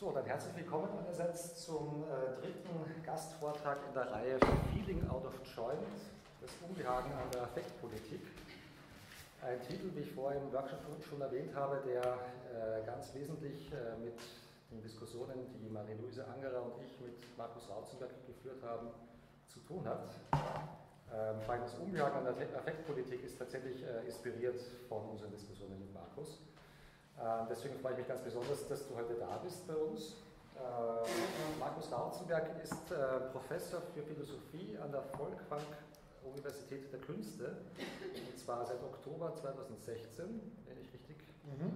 So, dann herzlich willkommen allerseits zum äh, dritten Gastvortrag in der Reihe Feeling Out of Joint, das Unbehagen an der Affektpolitik. Ein Titel, wie ich vorhin im Workshop schon erwähnt habe, der äh, ganz wesentlich äh, mit den Diskussionen, die Marie-Louise Angerer und ich mit Markus Rautzenberg geführt haben, zu tun hat. Ähm, das Unbehagen an der Affektpolitik ist tatsächlich äh, inspiriert von unseren Diskussionen mit Markus. Ähm, deswegen freue ich mich ganz besonders, dass du heute da bist bei uns. Äh, Markus Rautzenberg ist äh, Professor für Philosophie an der Volkwang Universität der Künste, und zwar seit Oktober 2016, wenn ich richtig mhm.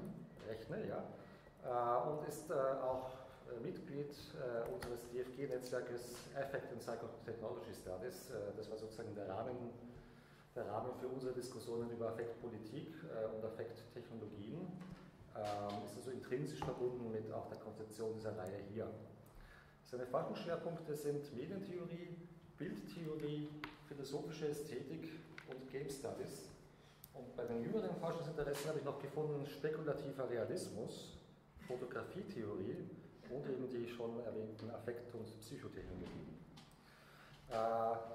rechne, ja. Äh, und ist auch Mitglied unseres DFG-Netzwerkes Affect and Psychotechnology Studies. Das war sozusagen der Rahmen, der Rahmen für unsere Diskussionen über Affektpolitik und Affekttechnologien ähm, ist also intrinsisch verbunden mit auch der Konzeption dieser Reihe hier. Seine Forschungsschwerpunkte sind Medientheorie, Bildtheorie, philosophische Ästhetik und Game Studies. Und bei den jüngeren Forschungsinteressen habe ich noch gefunden spekulativer Realismus, Fotografietheorie und eben die schon erwähnten Affekt- und Psychotechnologien. Äh,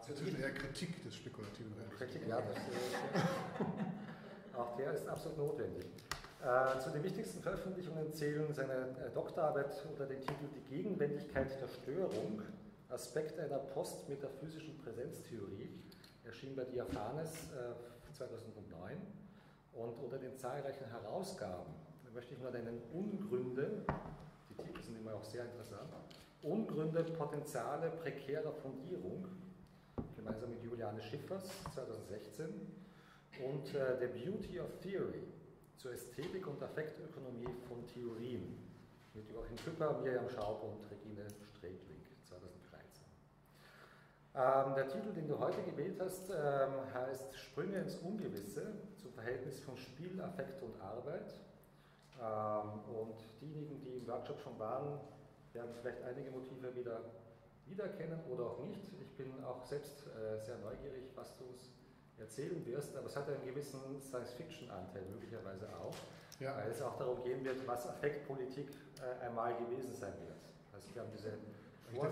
das ist eher Kritik des spekulativen Realismus. Kritik, ja, das, äh, auch der ist absolut notwendig. Äh, zu den wichtigsten Veröffentlichungen zählen seine äh, Doktorarbeit unter dem Titel Die Gegenwendigkeit der Störung, Aspekte einer postmetaphysischen Präsenztheorie, erschien bei Diaphanes 2009 äh, und unter den zahlreichen Herausgaben möchte ich nur nennen Ungründe, die Titel sind immer auch sehr interessant, Ungründe, Potenziale prekärer Fundierung, gemeinsam mit Juliane Schiffers 2016 und The Beauty of Theory, zur Ästhetik und Affektökonomie von Theorien mit Joachim Küpper, Miriam Schaub und Regine Strägling 2013. Ähm, der Titel, den du heute gewählt hast, ähm, heißt Sprünge ins Ungewisse zum Verhältnis von Spiel, Affekt und Arbeit. Ähm, und diejenigen, die im Workshop schon waren, werden vielleicht einige Motive wieder wiedererkennen oder auch nicht. Ich bin auch selbst äh, sehr neugierig, was du uns erzählen wirst, aber es hat einen gewissen Science-Fiction-Anteil möglicherweise auch, ja. weil es auch darum gehen wird, was Affektpolitik äh, einmal gewesen sein wird. Also wir haben diese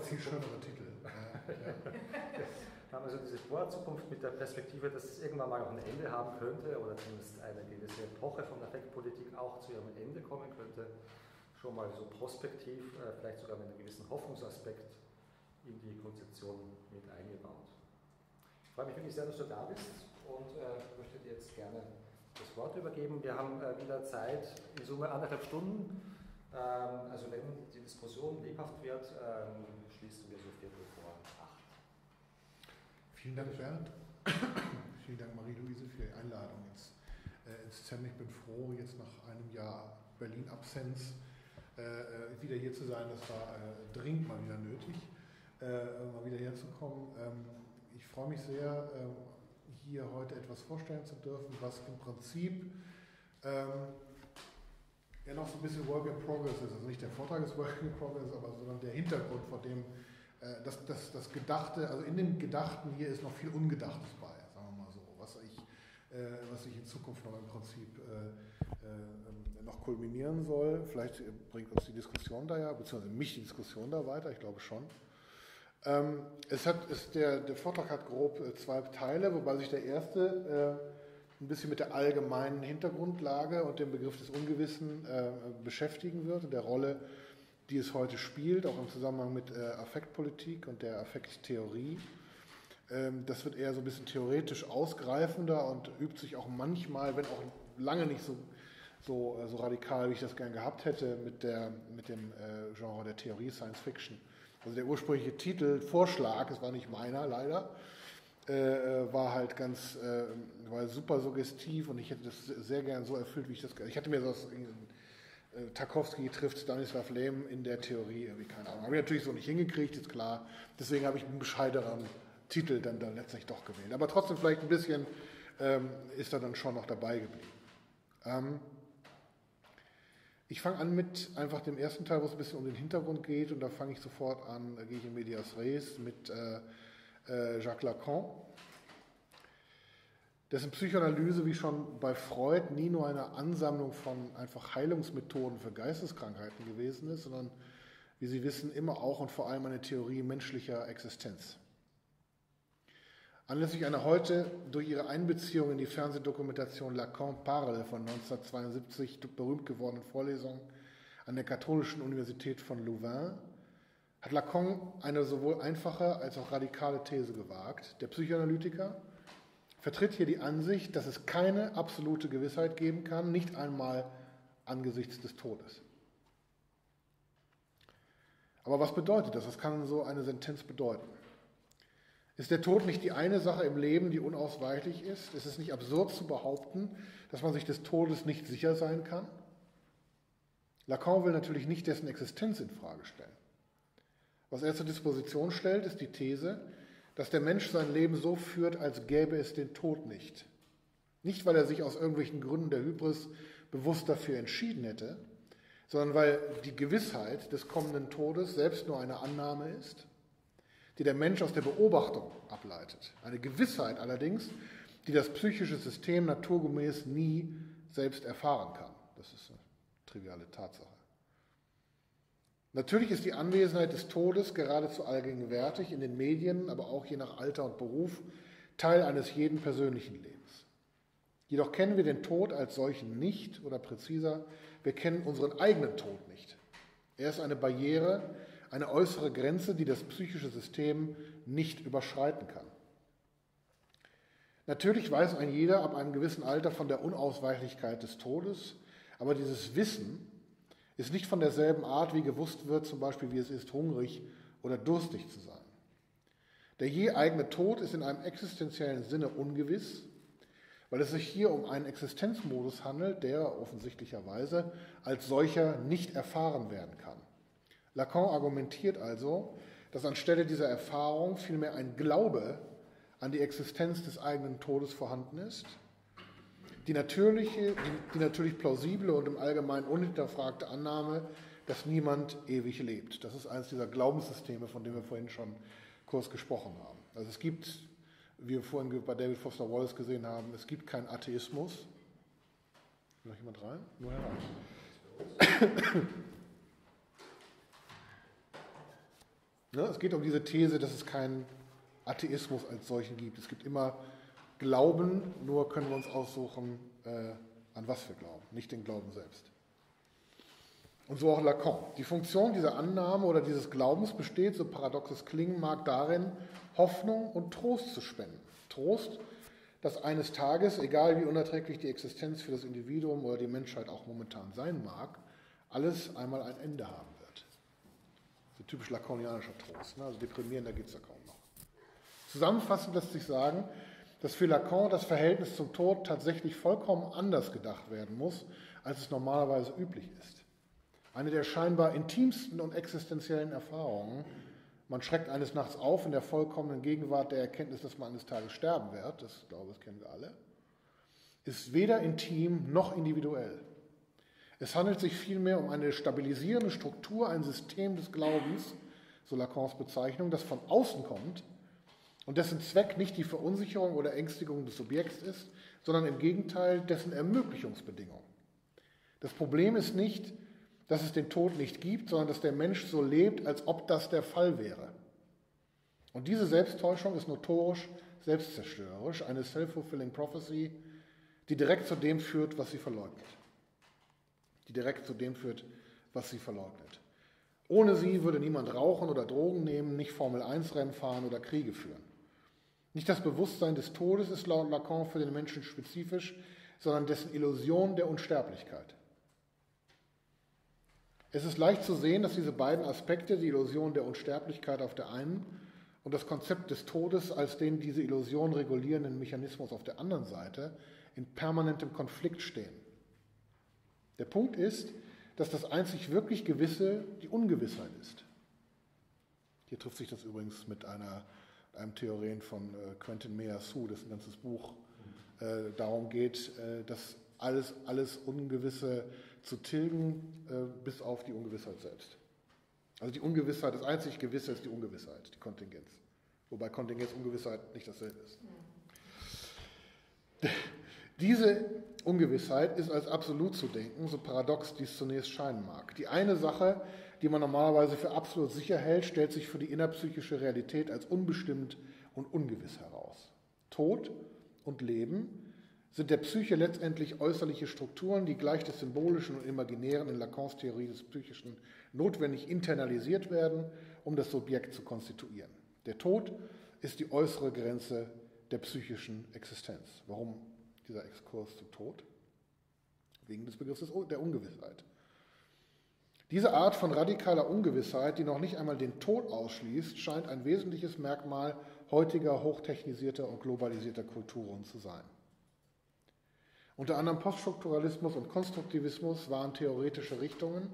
viel schönere Titel. wir haben also diese Vorzukunft mit der Perspektive, dass es irgendwann mal noch ein Ende haben könnte oder zumindest eine gewisse Epoche von Affektpolitik auch zu ihrem Ende kommen könnte. Schon mal so prospektiv, äh, vielleicht sogar mit einem gewissen Hoffnungsaspekt in die Konzeption mit eingebaut freue mich wirklich sehr, dass du da bist und äh, möchte dir jetzt gerne das Wort übergeben. Wir haben äh, wieder Zeit, in Summe anderthalb Stunden. Ähm, also wenn die Diskussion lebhaft wird, ähm, schließen wir so Viertel vor acht. Vielen Dank, Bernd. Vielen Dank, Marie-Louise, für die Einladung ins, äh, ins ZEM. Ich bin froh, jetzt nach einem Jahr Berlin-Absenz äh, äh, wieder hier zu sein. Das war äh, dringend mal wieder nötig, mal wieder herzukommen. Ähm, ich freue mich sehr, ähm, hier heute etwas vorstellen zu dürfen, was im Prinzip ähm, ja noch so ein bisschen Work in Progress ist. Also nicht der Vortrag ist Work in Progress, aber sondern der Hintergrund, vor dem äh, das, das, das Gedachte, also in dem Gedachten hier ist noch viel Ungedachtes bei, sagen wir mal so, was ich, äh, was ich in Zukunft noch im Prinzip äh, noch kulminieren soll. Vielleicht bringt uns die Diskussion da ja, beziehungsweise mich die Diskussion da weiter, ich glaube schon. Ähm, es hat, es, der, der Vortrag hat grob äh, zwei Teile, wobei sich der erste äh, ein bisschen mit der allgemeinen Hintergrundlage und dem Begriff des Ungewissen äh, beschäftigen wird der Rolle, die es heute spielt, auch im Zusammenhang mit äh, Affektpolitik und der Affekttheorie. Ähm, das wird eher so ein bisschen theoretisch ausgreifender und übt sich auch manchmal, wenn auch lange nicht so, so, äh, so radikal, wie ich das gern gehabt hätte, mit, der, mit dem Genre der Theorie Science Fiction also der ursprüngliche Titelvorschlag, es war nicht meiner leider, äh, äh, war halt ganz, äh, war super suggestiv und ich hätte das sehr gern so erfüllt, wie ich das. Ich hatte mir das äh, Tarkovsky trifft Stanislav Lem in der Theorie, irgendwie keine Ahnung. Habe ich natürlich so nicht hingekriegt, ist klar. Deswegen habe ich einen bescheideren Titel dann, dann letztlich doch gewählt. Aber trotzdem vielleicht ein bisschen ähm, ist er dann schon noch dabei geblieben. Ähm, ich fange an mit einfach dem ersten Teil, wo es ein bisschen um den Hintergrund geht. Und da fange ich sofort an, da gehe ich in Medias Res mit äh, äh, Jacques Lacan. Dessen Psychoanalyse, wie schon bei Freud, nie nur eine Ansammlung von einfach Heilungsmethoden für Geisteskrankheiten gewesen ist, sondern wie Sie wissen, immer auch und vor allem eine Theorie menschlicher Existenz. Anlässlich einer heute durch ihre Einbeziehung in die Fernsehdokumentation Lacan Parle von 1972 berühmt gewordenen Vorlesung an der Katholischen Universität von Louvain hat Lacan eine sowohl einfache als auch radikale These gewagt. Der Psychoanalytiker vertritt hier die Ansicht, dass es keine absolute Gewissheit geben kann, nicht einmal angesichts des Todes. Aber was bedeutet das? Was kann so eine Sentenz bedeuten? Ist der Tod nicht die eine Sache im Leben, die unausweichlich ist? Ist es nicht absurd zu behaupten, dass man sich des Todes nicht sicher sein kann? Lacan will natürlich nicht dessen Existenz in Frage stellen. Was er zur Disposition stellt, ist die These, dass der Mensch sein Leben so führt, als gäbe es den Tod nicht. Nicht, weil er sich aus irgendwelchen Gründen der Hybris bewusst dafür entschieden hätte, sondern weil die Gewissheit des kommenden Todes selbst nur eine Annahme ist, die der Mensch aus der Beobachtung ableitet. Eine Gewissheit allerdings, die das psychische System naturgemäß nie selbst erfahren kann. Das ist eine triviale Tatsache. Natürlich ist die Anwesenheit des Todes geradezu allgegenwärtig in den Medien, aber auch je nach Alter und Beruf Teil eines jeden persönlichen Lebens. Jedoch kennen wir den Tod als solchen nicht oder präziser, wir kennen unseren eigenen Tod nicht. Er ist eine Barriere, eine äußere Grenze, die das psychische System nicht überschreiten kann. Natürlich weiß ein jeder ab einem gewissen Alter von der Unausweichlichkeit des Todes, aber dieses Wissen ist nicht von derselben Art, wie gewusst wird, zum Beispiel, wie es ist, hungrig oder durstig zu sein. Der je eigene Tod ist in einem existenziellen Sinne ungewiss, weil es sich hier um einen Existenzmodus handelt, der offensichtlicherweise als solcher nicht erfahren werden kann. Lacan argumentiert also, dass anstelle dieser Erfahrung vielmehr ein Glaube an die Existenz des eigenen Todes vorhanden ist die natürliche, die, natürlich plausible und im Allgemeinen unhinterfragte Annahme, dass niemand ewig lebt. Das ist eines dieser Glaubenssysteme, von denen wir vorhin schon kurz gesprochen haben. Also es gibt, wie wir vorhin bei David Foster Wallace gesehen haben, es gibt keinen Atheismus. Will noch jemand rein? Nur herein. Ja, es geht um diese These, dass es keinen Atheismus als solchen gibt. Es gibt immer Glauben, nur können wir uns aussuchen, äh, an was wir glauben, nicht den Glauben selbst. Und so auch Lacan. Die Funktion dieser Annahme oder dieses Glaubens besteht, so paradox es klingen mag, darin, Hoffnung und Trost zu spenden. Trost, dass eines Tages, egal wie unerträglich die Existenz für das Individuum oder die Menschheit auch momentan sein mag, alles einmal ein Ende haben typisch lakonianischer Trost. Ne? Also deprimierender geht es ja kaum noch. Zusammenfassend lässt sich sagen, dass für Lacan das Verhältnis zum Tod tatsächlich vollkommen anders gedacht werden muss, als es normalerweise üblich ist. Eine der scheinbar intimsten und existenziellen Erfahrungen, man schreckt eines Nachts auf in der vollkommenen Gegenwart der Erkenntnis, dass man eines Tages sterben wird, das glaube ich kennen wir alle, ist weder intim noch individuell. Es handelt sich vielmehr um eine stabilisierende Struktur, ein System des Glaubens, so Lacans Bezeichnung, das von außen kommt und dessen Zweck nicht die Verunsicherung oder Ängstigung des Subjekts ist, sondern im Gegenteil dessen Ermöglichungsbedingung. Das Problem ist nicht, dass es den Tod nicht gibt, sondern dass der Mensch so lebt, als ob das der Fall wäre. Und diese Selbsttäuschung ist notorisch selbstzerstörerisch, eine self-fulfilling prophecy, die direkt zu dem führt, was sie verleugnet. Die direkt zu dem führt, was sie verleugnet. Ohne sie würde niemand rauchen oder Drogen nehmen, nicht Formel-1-Rennen fahren oder Kriege führen. Nicht das Bewusstsein des Todes ist laut Lacan für den Menschen spezifisch, sondern dessen Illusion der Unsterblichkeit. Es ist leicht zu sehen, dass diese beiden Aspekte, die Illusion der Unsterblichkeit auf der einen und das Konzept des Todes als den diese Illusion regulierenden Mechanismus auf der anderen Seite, in permanentem Konflikt stehen. Der Punkt ist, dass das einzig wirklich Gewisse die Ungewissheit ist. Hier trifft sich das übrigens mit einer einem Theorem von äh, Quentin Meyer-Sue, das ein ganzes Buch äh, darum geht, äh, das alles, alles Ungewisse zu tilgen, bis auf die Ungewissheit selbst. Also die Ungewissheit, das einzig Gewisse ist die Ungewissheit, die Kontingenz. Wobei Kontingenz und Ungewissheit nicht dasselbe ist. Diese Ungewissheit ist als absolut zu denken, so paradox dies zunächst scheinen mag. Die eine Sache die man normalerweise für absolut sicher hält, stellt sich für die innerpsychische Realität als unbestimmt und ungewiss heraus. Tod und Leben sind der Psyche letztendlich äußerliche Strukturen, die gleich des Symbolischen und Imaginären in Lacans Theorie des Psychischen notwendig internalisiert werden, um das Subjekt zu konstituieren. Der Tod ist die äußere Grenze der psychischen Existenz. Warum dieser Exkurs zum Tod? Wegen des Begriffs der Ungewissheit. Diese Art von radikaler Ungewissheit, die noch nicht einmal den Tod ausschließt, scheint ein wesentliches Merkmal heutiger hochtechnisierter und globalisierter Kulturen zu sein. Unter anderem Poststrukturalismus und Konstruktivismus waren theoretische Richtungen,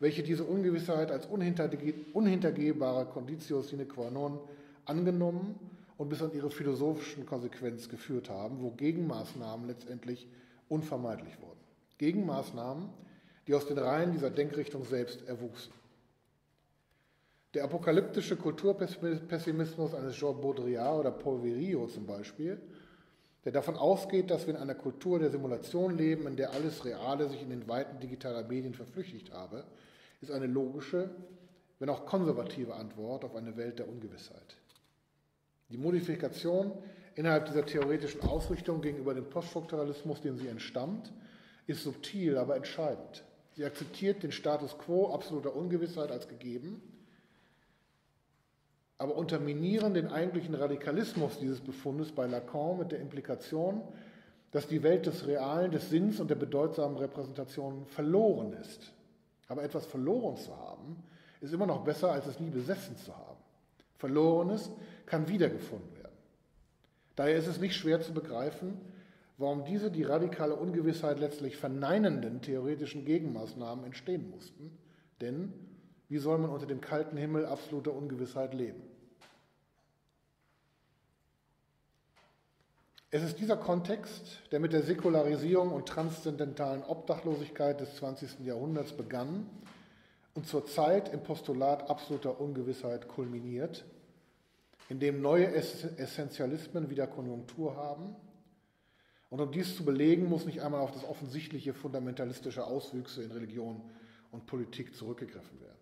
welche diese Ungewissheit als unhintergehbare Conditio sine qua non angenommen und bis an ihre philosophischen Konsequenz geführt haben, wo Gegenmaßnahmen letztendlich unvermeidlich wurden. Gegenmaßnahmen, die aus den Reihen dieser Denkrichtung selbst erwuchsen. Der apokalyptische Kulturpessimismus eines Jean Baudrillard oder Paul Virillo zum Beispiel, der davon ausgeht, dass wir in einer Kultur der Simulation leben, in der alles Reale sich in den Weiten digitaler Medien verflüchtigt habe, ist eine logische, wenn auch konservative Antwort auf eine Welt der Ungewissheit. Die Modifikation innerhalb dieser theoretischen Ausrichtung gegenüber dem Poststrukturalismus, dem sie entstammt, ist subtil, aber entscheidend. Sie akzeptiert den Status quo absoluter Ungewissheit als gegeben, aber unterminieren den eigentlichen Radikalismus dieses Befundes bei Lacan mit der Implikation, dass die Welt des Realen, des Sinns und der bedeutsamen Repräsentation verloren ist. Aber etwas verloren zu haben, ist immer noch besser, als es nie besessen zu haben. Verlorenes kann wiedergefunden werden. Daher ist es nicht schwer zu begreifen, warum diese die radikale Ungewissheit letztlich verneinenden theoretischen Gegenmaßnahmen entstehen mussten. Denn wie soll man unter dem kalten Himmel absoluter Ungewissheit leben? Es ist dieser Kontext, der mit der Säkularisierung und transzendentalen Obdachlosigkeit des 20. Jahrhunderts begann und zurzeit im Postulat absoluter Ungewissheit kulminiert in dem neue Essentialismen wieder Konjunktur haben. Und um dies zu belegen, muss nicht einmal auf das offensichtliche fundamentalistische Auswüchse in Religion und Politik zurückgegriffen werden.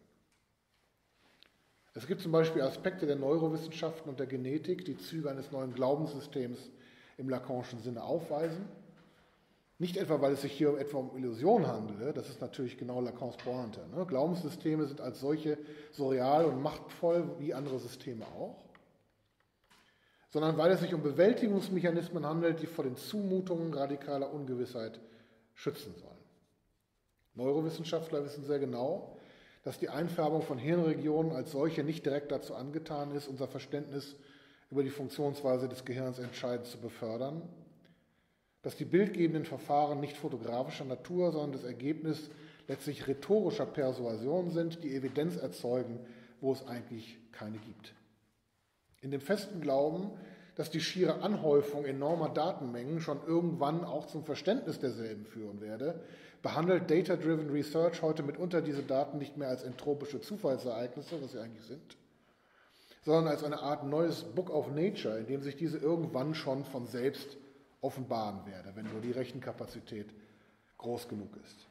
Es gibt zum Beispiel Aspekte der Neurowissenschaften und der Genetik, die Züge eines neuen Glaubenssystems im Lacanischen Sinne aufweisen. Nicht etwa, weil es sich hier etwa um Illusion handele, das ist natürlich genau Lacans Pointe. Ne? Glaubenssysteme sind als solche so real und machtvoll wie andere Systeme auch sondern weil es sich um Bewältigungsmechanismen handelt, die vor den Zumutungen radikaler Ungewissheit schützen sollen. Neurowissenschaftler wissen sehr genau, dass die Einfärbung von Hirnregionen als solche nicht direkt dazu angetan ist, unser Verständnis über die Funktionsweise des Gehirns entscheidend zu befördern, dass die bildgebenden Verfahren nicht fotografischer Natur, sondern das Ergebnis letztlich rhetorischer Persuasion sind, die Evidenz erzeugen, wo es eigentlich keine gibt in dem festen Glauben, dass die schiere Anhäufung enormer Datenmengen schon irgendwann auch zum Verständnis derselben führen werde, behandelt Data-Driven Research heute mitunter diese Daten nicht mehr als entropische Zufallsereignisse, was sie eigentlich sind, sondern als eine Art neues Book of Nature, in dem sich diese irgendwann schon von selbst offenbaren werde, wenn nur die Rechenkapazität groß genug ist.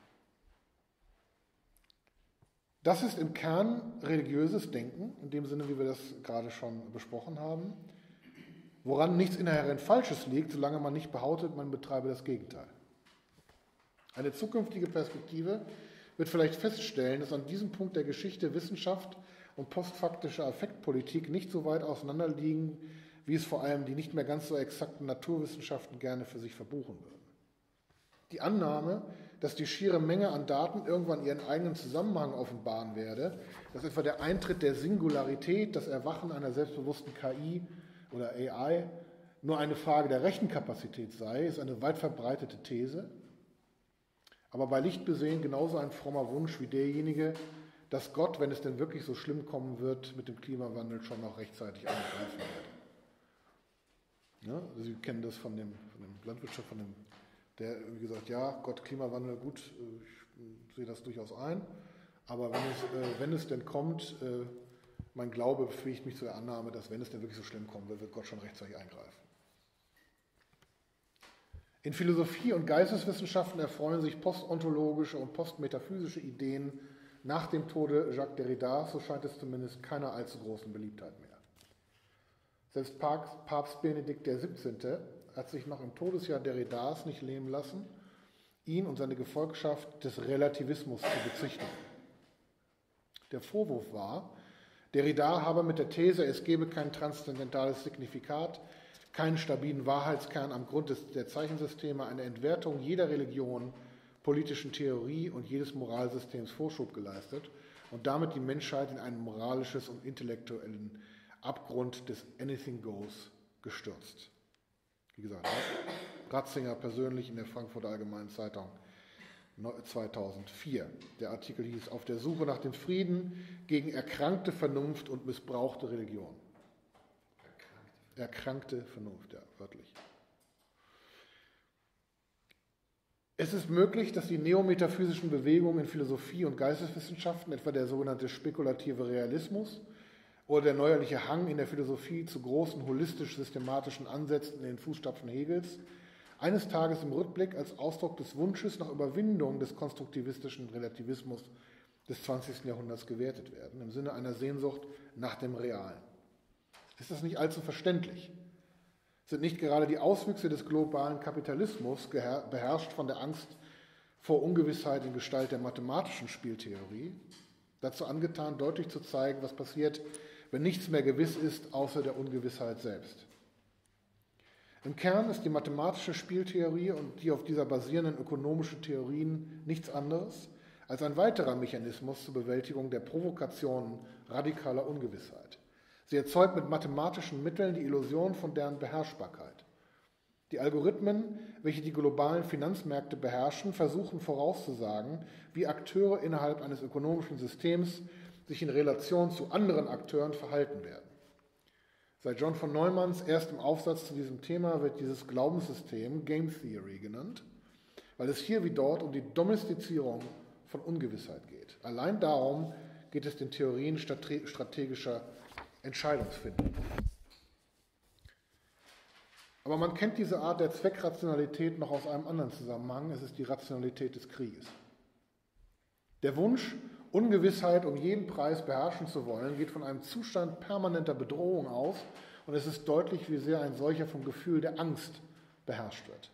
Das ist im Kern religiöses Denken, in dem Sinne, wie wir das gerade schon besprochen haben, woran nichts inhärent Falsches liegt, solange man nicht behauptet, man betreibe das Gegenteil. Eine zukünftige Perspektive wird vielleicht feststellen, dass an diesem Punkt der Geschichte Wissenschaft und postfaktische Affektpolitik nicht so weit auseinanderliegen, wie es vor allem die nicht mehr ganz so exakten Naturwissenschaften gerne für sich verbuchen würden. Die Annahme, dass die schiere Menge an Daten irgendwann ihren eigenen Zusammenhang offenbaren werde, dass etwa der Eintritt der Singularität, das Erwachen einer selbstbewussten KI oder AI nur eine Frage der Rechenkapazität sei, ist eine weit verbreitete These, aber bei Licht besehen genauso ein frommer Wunsch wie derjenige, dass Gott, wenn es denn wirklich so schlimm kommen wird, mit dem Klimawandel schon noch rechtzeitig eingreifen wird. Ja, also Sie kennen das von dem, von dem Landwirtschaft, von dem der wie gesagt, ja, Gott, Klimawandel, gut, äh, ich sehe das durchaus ein, aber wenn es, äh, wenn es denn kommt, äh, mein Glaube befähigt mich zur Annahme, dass wenn es denn wirklich so schlimm kommen wird, wird Gott schon rechtzeitig eingreifen. In Philosophie und Geisteswissenschaften erfreuen sich postontologische und postmetaphysische Ideen nach dem Tode Jacques Derrida, so scheint es zumindest, keiner allzu großen Beliebtheit mehr. Selbst Papst Benedikt XVII. Hat sich noch im Todesjahr Derridas nicht leben lassen, ihn und seine Gefolgschaft des Relativismus zu bezichtigen. Der Vorwurf war, Derrida habe mit der These, es gebe kein transzendentales Signifikat, keinen stabilen Wahrheitskern am Grund des, der Zeichensysteme, eine Entwertung jeder Religion, politischen Theorie und jedes Moralsystems Vorschub geleistet und damit die Menschheit in einen moralisches und intellektuellen Abgrund des Anything Goes gestürzt. Wie gesagt, Ratzinger persönlich in der Frankfurter Allgemeinen Zeitung 2004. Der Artikel hieß Auf der Suche nach dem Frieden gegen erkrankte Vernunft und missbrauchte Religion. Erkrankte Vernunft, ja, wörtlich. Es ist möglich, dass die neometaphysischen Bewegungen in Philosophie und Geisteswissenschaften, etwa der sogenannte spekulative Realismus oder der neuerliche Hang in der Philosophie zu großen holistisch-systematischen Ansätzen in den Fußstapfen Hegels, eines Tages im Rückblick als Ausdruck des Wunsches nach Überwindung des konstruktivistischen Relativismus des 20. Jahrhunderts gewertet werden, im Sinne einer Sehnsucht nach dem Realen. Ist das nicht allzu verständlich? Sind nicht gerade die Auswüchse des globalen Kapitalismus beherrscht von der Angst vor Ungewissheit in Gestalt der mathematischen Spieltheorie, dazu angetan, deutlich zu zeigen, was passiert, wenn nichts mehr gewiss ist, außer der Ungewissheit selbst? Im Kern ist die mathematische Spieltheorie und die auf dieser basierenden ökonomische Theorien nichts anderes als ein weiterer Mechanismus zur Bewältigung der Provokationen radikaler Ungewissheit. Sie erzeugt mit mathematischen Mitteln die Illusion von deren Beherrschbarkeit. Die Algorithmen, welche die globalen Finanzmärkte beherrschen, versuchen vorauszusagen, wie Akteure innerhalb eines ökonomischen Systems sich in Relation zu anderen Akteuren verhalten werden. Seit John von Neumanns erstem Aufsatz zu diesem Thema wird dieses Glaubenssystem Game Theory genannt, weil es hier wie dort um die Domestizierung von Ungewissheit geht. Allein darum geht es den Theorien strategischer Entscheidungsfindung. Aber man kennt diese Art der Zweckrationalität noch aus einem anderen Zusammenhang. Es ist die Rationalität des Krieges. Der Wunsch, Ungewissheit um jeden Preis beherrschen zu wollen, geht von einem Zustand permanenter Bedrohung aus und es ist deutlich, wie sehr ein solcher vom Gefühl der Angst beherrscht wird.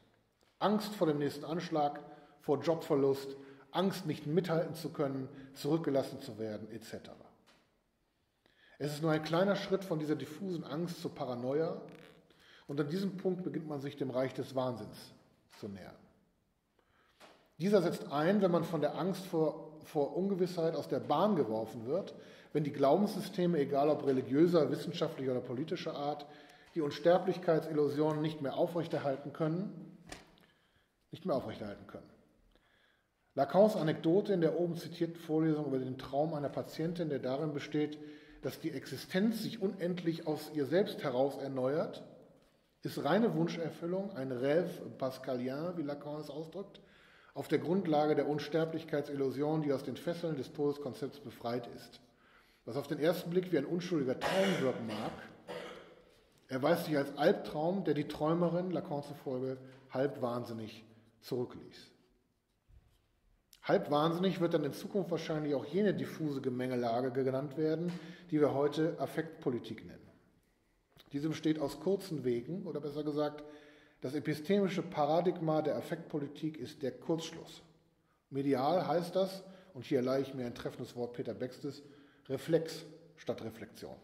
Angst vor dem nächsten Anschlag, vor Jobverlust, Angst, nicht mithalten zu können, zurückgelassen zu werden, etc. Es ist nur ein kleiner Schritt von dieser diffusen Angst zur Paranoia und an diesem Punkt beginnt man sich dem Reich des Wahnsinns zu nähern. Dieser setzt ein, wenn man von der Angst vor vor Ungewissheit aus der Bahn geworfen wird, wenn die Glaubenssysteme, egal ob religiöser, wissenschaftlicher oder politischer Art, die Unsterblichkeitsillusionen nicht mehr aufrechterhalten können, nicht mehr aufrechterhalten können. Lacans Anekdote in der oben zitierten Vorlesung über den Traum einer Patientin, der darin besteht, dass die Existenz sich unendlich aus ihr selbst heraus erneuert, ist reine Wunscherfüllung, ein Rêve pascalien, wie Lacan es ausdrückt, auf der Grundlage der Unsterblichkeitsillusion, die aus den Fesseln des Todeskonzepts befreit ist. Was auf den ersten Blick wie ein unschuldiger Traum wirken mag, erweist sich als Albtraum, der die Träumerin, Lacan zufolge, halb wahnsinnig zurückließ. Halb wahnsinnig wird dann in Zukunft wahrscheinlich auch jene diffuse Gemengelage genannt werden, die wir heute Affektpolitik nennen. Diese besteht aus kurzen Wegen oder besser gesagt das epistemische Paradigma der Affektpolitik ist der Kurzschluss. Medial heißt das, und hier leihe ich mir ein treffendes Wort Peter Bextes, Reflex statt Reflexion.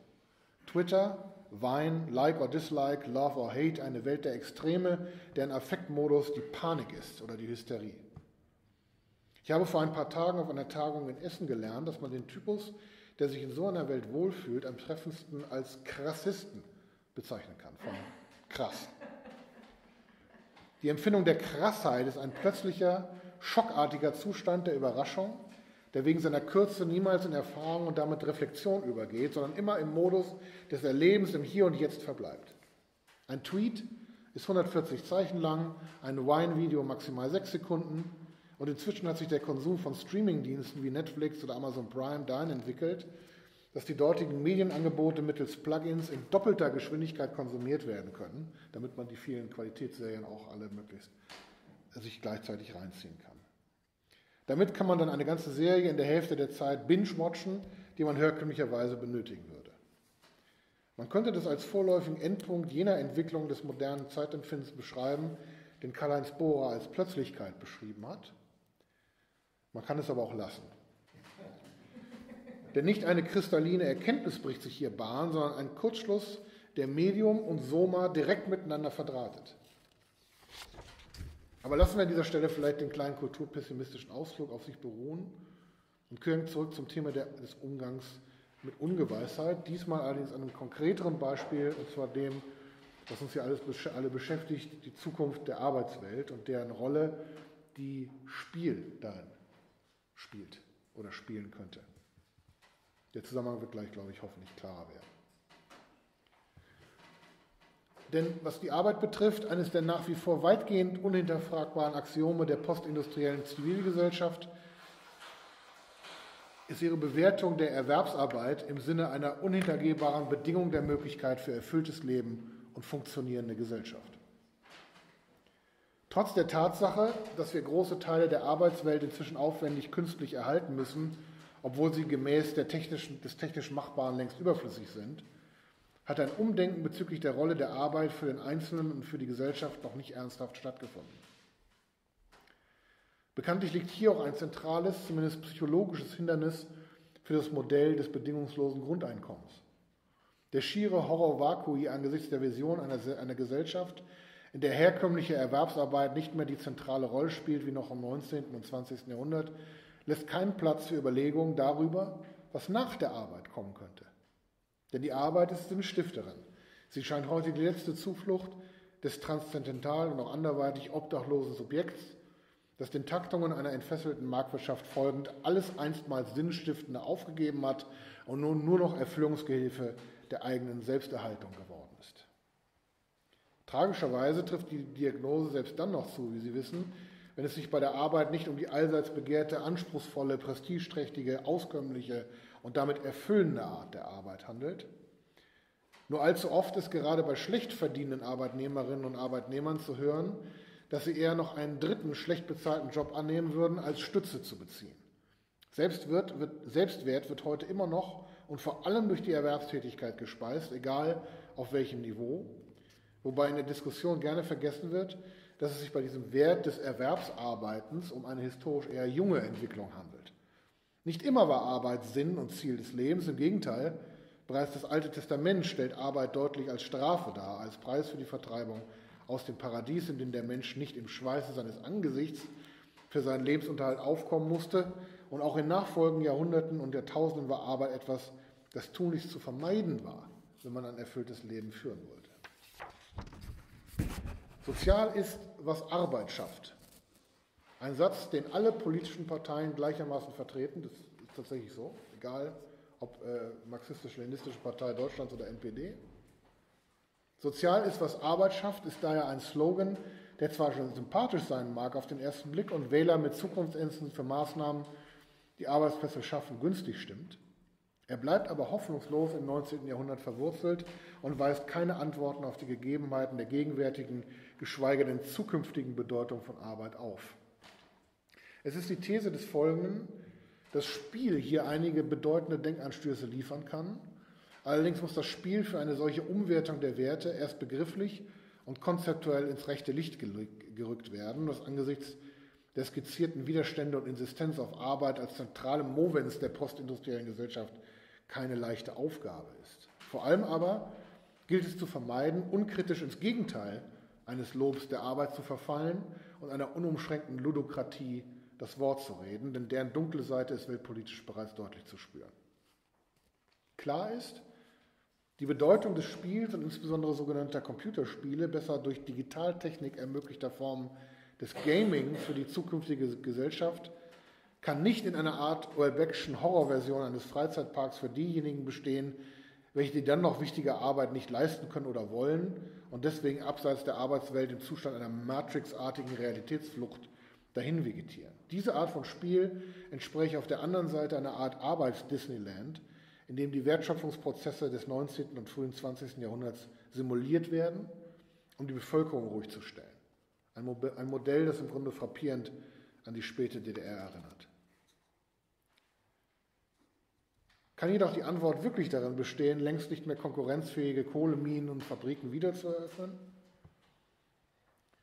Twitter, Wein, Like or Dislike, Love or Hate, eine Welt der Extreme, deren Affektmodus die Panik ist oder die Hysterie. Ich habe vor ein paar Tagen auf einer Tagung in Essen gelernt, dass man den Typus, der sich in so einer Welt wohlfühlt, am treffendsten als Krassisten bezeichnen kann. Von krass. Die Empfindung der Krassheit ist ein plötzlicher, schockartiger Zustand der Überraschung, der wegen seiner Kürze niemals in Erfahrung und damit Reflexion übergeht, sondern immer im Modus des Erlebens im Hier und Jetzt verbleibt. Ein Tweet ist 140 Zeichen lang, ein Wine-Video maximal 6 Sekunden und inzwischen hat sich der Konsum von Streamingdiensten wie Netflix oder Amazon Prime dahin entwickelt, dass die dortigen Medienangebote mittels Plugins in doppelter Geschwindigkeit konsumiert werden können, damit man die vielen Qualitätsserien auch alle möglichst sich gleichzeitig reinziehen kann. Damit kann man dann eine ganze Serie in der Hälfte der Zeit binge-watchen, die man herkömmlicherweise benötigen würde. Man könnte das als vorläufigen Endpunkt jener Entwicklung des modernen Zeitempfindens beschreiben, den Karl-Heinz Bohrer als Plötzlichkeit beschrieben hat. Man kann es aber auch lassen. Denn nicht eine kristalline Erkenntnis bricht sich hier Bahn, sondern ein Kurzschluss, der Medium und Soma direkt miteinander verdrahtet. Aber lassen wir an dieser Stelle vielleicht den kleinen kulturpessimistischen Ausflug auf sich beruhen und kehren zurück zum Thema der, des Umgangs mit Ungewissheit. Diesmal allerdings an einem konkreteren Beispiel, und zwar dem, was uns hier alles, alle beschäftigt, die Zukunft der Arbeitswelt und deren Rolle, die Spiel darin spielt oder spielen könnte. Der Zusammenhang wird gleich, glaube ich, hoffentlich klarer werden. Denn was die Arbeit betrifft, eines der nach wie vor weitgehend unhinterfragbaren Axiome der postindustriellen Zivilgesellschaft, ist ihre Bewertung der Erwerbsarbeit im Sinne einer unhintergehbaren Bedingung der Möglichkeit für erfülltes Leben und funktionierende Gesellschaft. Trotz der Tatsache, dass wir große Teile der Arbeitswelt inzwischen aufwendig künstlich erhalten müssen, obwohl sie gemäß technischen, des technisch Machbaren längst überflüssig sind, hat ein Umdenken bezüglich der Rolle der Arbeit für den Einzelnen und für die Gesellschaft noch nicht ernsthaft stattgefunden. Bekanntlich liegt hier auch ein zentrales, zumindest psychologisches Hindernis für das Modell des bedingungslosen Grundeinkommens. Der schiere Horror vacui angesichts der Vision einer, einer Gesellschaft, in der herkömmliche Erwerbsarbeit nicht mehr die zentrale Rolle spielt wie noch im 19. und 20. Jahrhundert, lässt keinen Platz für Überlegungen darüber, was nach der Arbeit kommen könnte. Denn die Arbeit ist Sinnstifterin. Sie scheint heute die letzte Zuflucht des transzendentalen und auch anderweitig obdachlosen Subjekts, das den Taktungen einer entfesselten Marktwirtschaft folgend alles einstmals Sinnstiftende aufgegeben hat und nun nur noch Erfüllungsgehilfe der eigenen Selbsterhaltung geworden ist. Tragischerweise trifft die Diagnose selbst dann noch zu, wie Sie wissen, wenn es sich bei der Arbeit nicht um die allseits begehrte, anspruchsvolle, prestigeträchtige, auskömmliche und damit erfüllende Art der Arbeit handelt. Nur allzu oft ist gerade bei schlecht verdienenden Arbeitnehmerinnen und Arbeitnehmern zu hören, dass sie eher noch einen dritten schlecht bezahlten Job annehmen würden, als Stütze zu beziehen. Selbstwert wird, Selbstwert wird heute immer noch und vor allem durch die Erwerbstätigkeit gespeist, egal auf welchem Niveau, wobei in der Diskussion gerne vergessen wird, dass es sich bei diesem Wert des Erwerbsarbeitens um eine historisch eher junge Entwicklung handelt. Nicht immer war Arbeit Sinn und Ziel des Lebens, im Gegenteil, bereits das Alte Testament stellt Arbeit deutlich als Strafe dar, als Preis für die Vertreibung aus dem Paradies, in dem der Mensch nicht im Schweiße seines Angesichts für seinen Lebensunterhalt aufkommen musste. Und auch in nachfolgenden Jahrhunderten und Jahrtausenden war Arbeit etwas, das tunlichst zu vermeiden war, wenn man ein erfülltes Leben führen wollte. Sozial ist, was Arbeit schafft. Ein Satz, den alle politischen Parteien gleichermaßen vertreten, das ist tatsächlich so, egal ob äh, marxistisch-leninistische Partei Deutschlands oder NPD. Sozial ist, was Arbeit schafft, ist daher ein Slogan, der zwar schon sympathisch sein mag auf den ersten Blick und Wähler mit Zukunftsängsten für Maßnahmen, die Arbeitsplätze schaffen, günstig stimmt. Er bleibt aber hoffnungslos im 19. Jahrhundert verwurzelt und weist keine Antworten auf die Gegebenheiten der gegenwärtigen, geschweige denn zukünftigen Bedeutung von Arbeit auf. Es ist die These des Folgenden, dass Spiel hier einige bedeutende Denkanstöße liefern kann Allerdings muss das Spiel für eine solche Umwertung der Werte erst begrifflich und konzeptuell ins rechte Licht gerückt werden, was angesichts der skizzierten Widerstände und Insistenz auf Arbeit als zentrale Movens der postindustriellen Gesellschaft keine leichte Aufgabe ist. Vor allem aber gilt es zu vermeiden, unkritisch ins Gegenteil eines Lobs der Arbeit zu verfallen und einer unumschränkten Ludokratie das Wort zu reden, denn deren dunkle Seite ist weltpolitisch bereits deutlich zu spüren. Klar ist, die Bedeutung des Spiels und insbesondere sogenannter Computerspiele, besser durch Digitaltechnik ermöglichter Formen des Gaming für die zukünftige Gesellschaft, kann nicht in einer Art Orwellbeckschen Horrorversion eines Freizeitparks für diejenigen bestehen, welche die dann noch wichtige Arbeit nicht leisten können oder wollen und deswegen abseits der Arbeitswelt im Zustand einer Matrix-artigen Realitätsflucht dahin vegetieren. Diese Art von Spiel entspräche auf der anderen Seite einer Art Arbeits-Disneyland, in dem die Wertschöpfungsprozesse des 19. und frühen 20. Jahrhunderts simuliert werden, um die Bevölkerung ruhig zu stellen. Ein Modell, das im Grunde frappierend an die späte DDR erinnert. Kann jedoch die Antwort wirklich darin bestehen, längst nicht mehr konkurrenzfähige Kohleminen und Fabriken wieder zu eröffnen?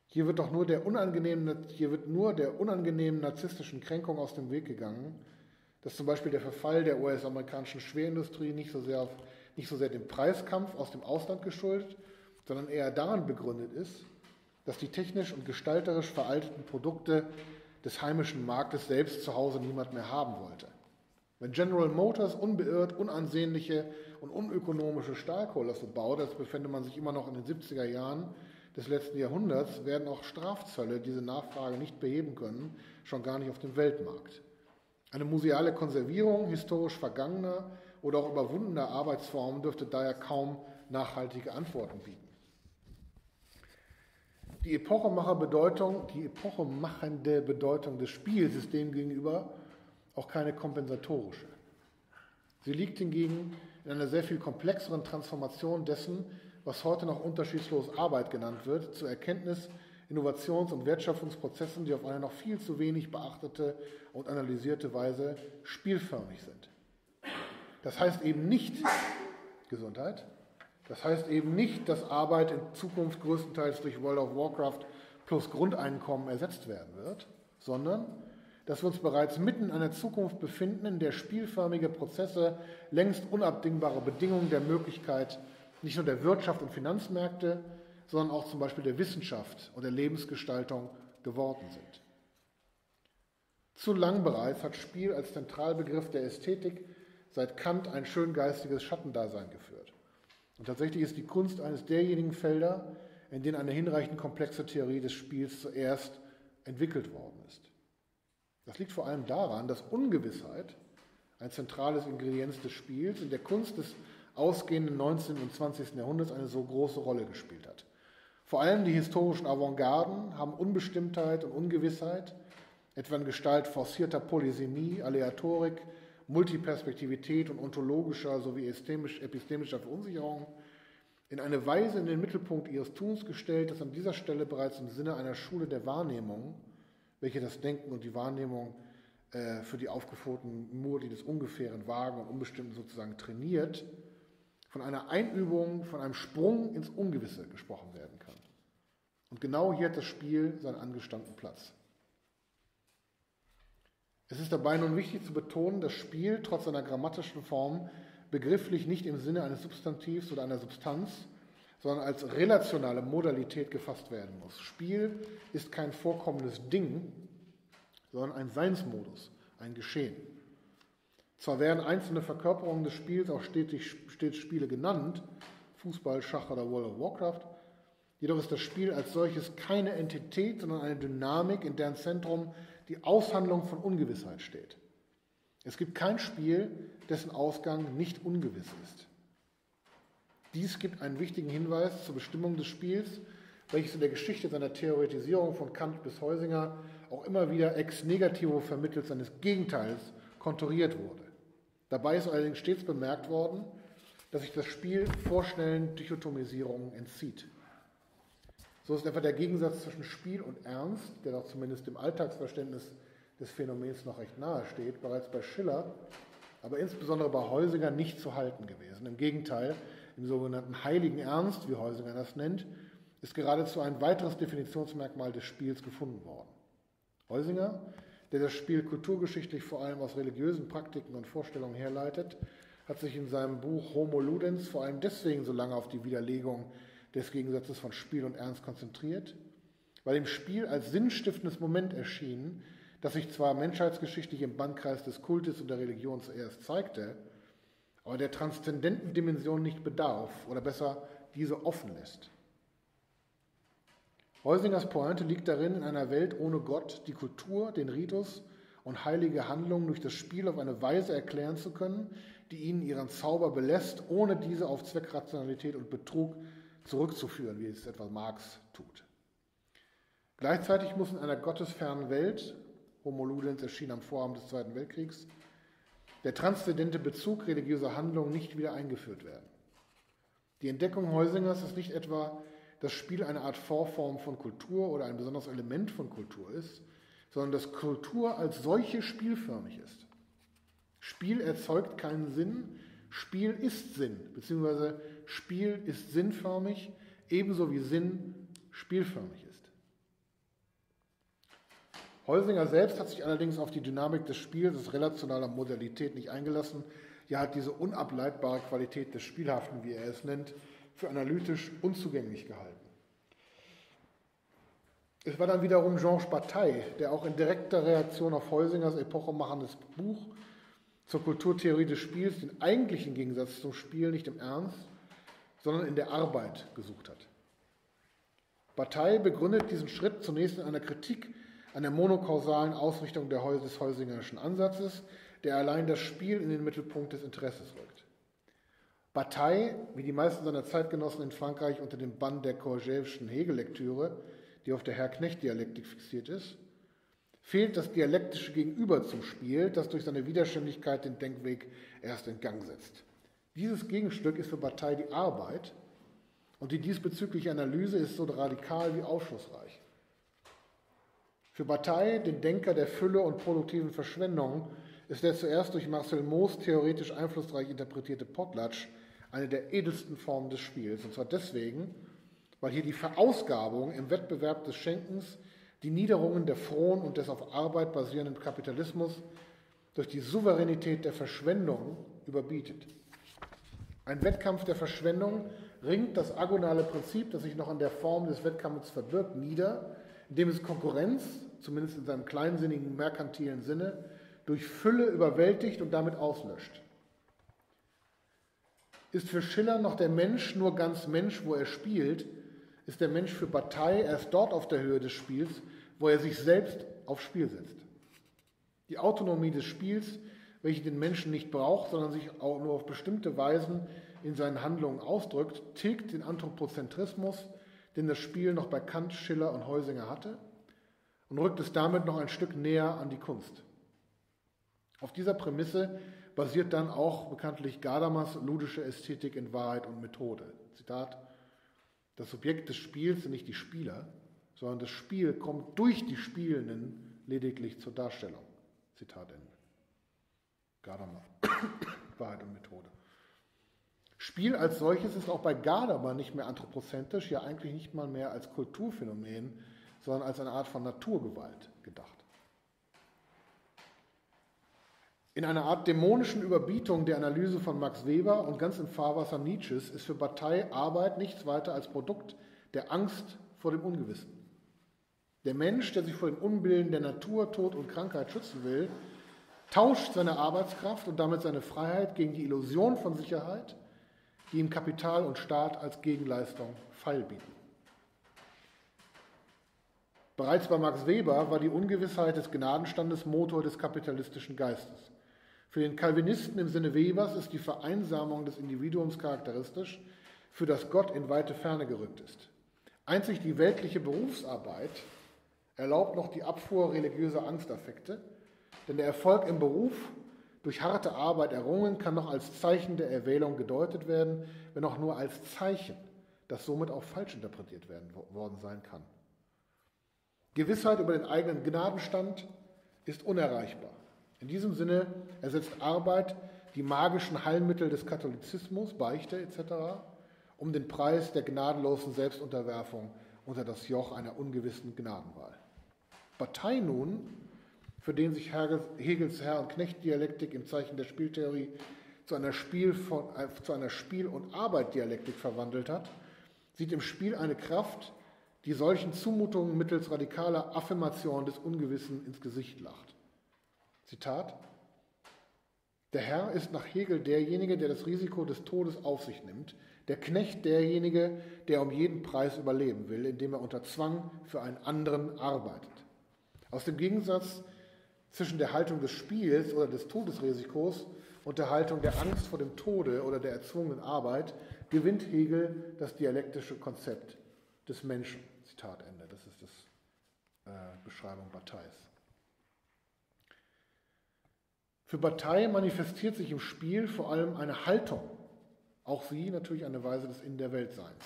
Hier wird doch nur der unangenehmen, hier wird nur der unangenehmen narzisstischen Kränkung aus dem Weg gegangen, dass zum Beispiel der Verfall der US-amerikanischen Schwerindustrie nicht so, sehr auf, nicht so sehr dem Preiskampf aus dem Ausland geschuldet, sondern eher daran begründet ist, dass die technisch und gestalterisch veralteten Produkte des heimischen Marktes selbst zu Hause niemand mehr haben wollte. Wenn General Motors unbeirrt unansehnliche und unökonomische Stahlkolosse baut, als befände man sich immer noch in den 70er Jahren des letzten Jahrhunderts, werden auch Strafzölle diese Nachfrage nicht beheben können, schon gar nicht auf dem Weltmarkt. Eine museale Konservierung historisch vergangener oder auch überwundener Arbeitsformen dürfte daher kaum nachhaltige Antworten bieten. Die epochemacher Bedeutung, die epochemachende Bedeutung des Spiels ist demgegenüber auch keine kompensatorische. Sie liegt hingegen in einer sehr viel komplexeren Transformation dessen, was heute noch unterschiedslos Arbeit genannt wird, zur Erkenntnis, Innovations- und Wertschöpfungsprozessen, die auf eine noch viel zu wenig beachtete und analysierte Weise spielförmig sind. Das heißt eben nicht Gesundheit, das heißt eben nicht, dass Arbeit in Zukunft größtenteils durch World of Warcraft plus Grundeinkommen ersetzt werden wird, sondern dass wir uns bereits mitten in einer Zukunft befinden, in der spielförmige Prozesse längst unabdingbare Bedingungen der Möglichkeit nicht nur der Wirtschaft und Finanzmärkte, sondern auch zum Beispiel der Wissenschaft und der Lebensgestaltung geworden sind. Zu lang bereits hat Spiel als Zentralbegriff der Ästhetik seit Kant ein schöngeistiges Schattendasein geführt. Und tatsächlich ist die Kunst eines derjenigen Felder, in denen eine hinreichend komplexe Theorie des Spiels zuerst entwickelt worden ist. Das liegt vor allem daran, dass Ungewissheit ein zentrales Ingredienz des Spiels in der Kunst des ausgehenden 19. und 20. Jahrhunderts eine so große Rolle gespielt hat. Vor allem die historischen Avantgarden haben Unbestimmtheit und Ungewissheit, etwa in Gestalt forcierter Polysemie, Aleatorik, Multiperspektivität und ontologischer sowie epistemischer Verunsicherung, in eine Weise in den Mittelpunkt ihres Tuns gestellt, dass an dieser Stelle bereits im Sinne einer Schule der Wahrnehmung welche das Denken und die Wahrnehmung äh, für die aufgeforderten Murti des Ungefähren, Wagen und Unbestimmten sozusagen trainiert, von einer Einübung, von einem Sprung ins Ungewisse gesprochen werden kann. Und genau hier hat das Spiel seinen angestammten Platz. Es ist dabei nun wichtig zu betonen, dass Spiel trotz seiner grammatischen Form begrifflich nicht im Sinne eines Substantivs oder einer Substanz, sondern als relationale Modalität gefasst werden muss. Spiel ist kein vorkommendes Ding, sondern ein Seinsmodus, ein Geschehen. Zwar werden einzelne Verkörperungen des Spiels auch stetig, stets Spiele genannt, Fußball, Schach oder World of Warcraft, jedoch ist das Spiel als solches keine Entität, sondern eine Dynamik, in deren Zentrum die Aushandlung von Ungewissheit steht. Es gibt kein Spiel, dessen Ausgang nicht ungewiss ist. Dies gibt einen wichtigen Hinweis zur Bestimmung des Spiels, welches in der Geschichte seiner Theoretisierung von Kant bis Heusinger auch immer wieder ex negativo vermittelt seines Gegenteils konturiert wurde. Dabei ist allerdings stets bemerkt worden, dass sich das Spiel vorschnellen Dichotomisierungen entzieht. So ist etwa der Gegensatz zwischen Spiel und Ernst, der doch zumindest dem Alltagsverständnis des Phänomens noch recht nahe steht, bereits bei Schiller, aber insbesondere bei Heusinger nicht zu halten gewesen. Im Gegenteil, im sogenannten heiligen Ernst, wie Heusinger das nennt, ist geradezu ein weiteres Definitionsmerkmal des Spiels gefunden worden. Heusinger, der das Spiel kulturgeschichtlich vor allem aus religiösen Praktiken und Vorstellungen herleitet, hat sich in seinem Buch Homo Ludens vor allem deswegen so lange auf die Widerlegung des Gegensatzes von Spiel und Ernst konzentriert, weil im Spiel als sinnstiftendes Moment erschien, das sich zwar menschheitsgeschichtlich im Bandkreis des Kultes und der Religion zuerst zeigte, aber der transzendenten Dimension nicht bedarf oder besser diese offen lässt. Heusingers Pointe liegt darin, in einer Welt ohne Gott die Kultur, den Ritus und heilige Handlungen durch das Spiel auf eine Weise erklären zu können, die ihnen ihren Zauber belässt, ohne diese auf Zweckrationalität und Betrug zurückzuführen, wie es etwa Marx tut. Gleichzeitig muss in einer gottesfernen Welt, Homo Ludens erschien am Vorabend des Zweiten Weltkriegs, der transzendente Bezug religiöser Handlungen nicht wieder eingeführt werden. Die Entdeckung Heusingers ist nicht etwa, dass Spiel eine Art Vorform von Kultur oder ein besonderes Element von Kultur ist, sondern dass Kultur als solche spielförmig ist. Spiel erzeugt keinen Sinn, Spiel ist Sinn, beziehungsweise Spiel ist sinnförmig, ebenso wie Sinn spielförmig. Heusinger selbst hat sich allerdings auf die Dynamik des Spiels relationaler Modalität nicht eingelassen. Er hat diese unableitbare Qualität des Spielhaften, wie er es nennt, für analytisch unzugänglich gehalten. Es war dann wiederum Georges Bataille, der auch in direkter Reaktion auf Heusingers epochemachendes Buch zur Kulturtheorie des Spiels den eigentlichen Gegensatz zum Spiel nicht im Ernst, sondern in der Arbeit gesucht hat. Bataille begründet diesen Schritt zunächst in einer Kritik an der monokausalen Ausrichtung des Heusingerischen Ansatzes, der allein das Spiel in den Mittelpunkt des Interesses rückt. Bataille, wie die meisten seiner Zeitgenossen in Frankreich unter dem Bann der Courgèvschen Hegel-Lektüre, die auf der Herr-Knecht-Dialektik fixiert ist, fehlt das dialektische Gegenüber zum Spiel, das durch seine Widerständigkeit den Denkweg erst in Gang setzt. Dieses Gegenstück ist für Bataille die Arbeit und die diesbezügliche Analyse ist so radikal wie aufschlussreich. Für Bataille, den Denker der Fülle und produktiven Verschwendung, ist der zuerst durch Marcel Moos theoretisch einflussreich interpretierte Potlatsch eine der edelsten Formen des Spiels. Und zwar deswegen, weil hier die Verausgabung im Wettbewerb des Schenkens die Niederungen der frohen und des auf Arbeit basierenden Kapitalismus durch die Souveränität der Verschwendung überbietet. Ein Wettkampf der Verschwendung ringt das agonale Prinzip, das sich noch in der Form des Wettkampfs verbirgt, nieder, indem es Konkurrenz, zumindest in seinem kleinsinnigen merkantilen Sinne, durch Fülle überwältigt und damit auslöscht. Ist für Schiller noch der Mensch nur ganz Mensch, wo er spielt, ist der Mensch für Bataille erst dort auf der Höhe des Spiels, wo er sich selbst aufs Spiel setzt. Die Autonomie des Spiels, welche den Menschen nicht braucht, sondern sich auch nur auf bestimmte Weisen in seinen Handlungen ausdrückt, tilgt den Anthropozentrismus, den das Spiel noch bei Kant, Schiller und Heusinger hatte, und rückt es damit noch ein Stück näher an die Kunst. Auf dieser Prämisse basiert dann auch bekanntlich Gadamas ludische Ästhetik in Wahrheit und Methode. Zitat: Das Subjekt des Spiels sind nicht die Spieler, sondern das Spiel kommt durch die Spielenden lediglich zur Darstellung. Zitat Ende. Gadamer, Wahrheit und Methode. Spiel als solches ist auch bei Gadamer nicht mehr anthropozentrisch, ja eigentlich nicht mal mehr als Kulturphänomen, sondern als eine Art von Naturgewalt gedacht. In einer Art dämonischen Überbietung der Analyse von Max Weber und ganz im Fahrwasser Nietzsches ist für Bataille Arbeit nichts weiter als Produkt der Angst vor dem Ungewissen. Der Mensch, der sich vor den Unbilden der Natur, Tod und Krankheit schützen will, tauscht seine Arbeitskraft und damit seine Freiheit gegen die Illusion von Sicherheit, die ihm Kapital und Staat als Gegenleistung feilbieten. Bereits bei Max Weber war die Ungewissheit des Gnadenstandes Motor des kapitalistischen Geistes. Für den Calvinisten im Sinne Webers ist die Vereinsamung des Individuums charakteristisch, für das Gott in weite Ferne gerückt ist. Einzig die weltliche Berufsarbeit erlaubt noch die Abfuhr religiöser Angstaffekte, denn der Erfolg im Beruf durch harte Arbeit errungen kann noch als Zeichen der Erwählung gedeutet werden, wenn auch nur als Zeichen, das somit auch falsch interpretiert werden worden sein kann. Gewissheit über den eigenen Gnadenstand ist unerreichbar. In diesem Sinne ersetzt Arbeit die magischen Heilmittel des Katholizismus, Beichte etc., um den Preis der gnadenlosen Selbstunterwerfung unter das Joch einer ungewissen Gnadenwahl. Partei nun, für den sich Hegels Herr- und Knecht-Dialektik im Zeichen der Spieltheorie zu einer, Spiel von, äh, zu einer Spiel- und Arbeit-Dialektik verwandelt hat, sieht im Spiel eine Kraft, die solchen Zumutungen mittels radikaler Affirmation des Ungewissen ins Gesicht lacht. Zitat: Der Herr ist nach Hegel derjenige, der das Risiko des Todes auf sich nimmt, der Knecht derjenige, der um jeden Preis überleben will, indem er unter Zwang für einen anderen arbeitet. Aus dem Gegensatz zwischen der Haltung des Spiels oder des Todesrisikos und der Haltung der Angst vor dem Tode oder der erzwungenen Arbeit gewinnt Hegel das dialektische Konzept des Menschen. Zitat Ende. Das ist das äh, Beschreibung Batailles. Für Bataille manifestiert sich im Spiel vor allem eine Haltung, auch sie natürlich eine Weise des In der Weltseins.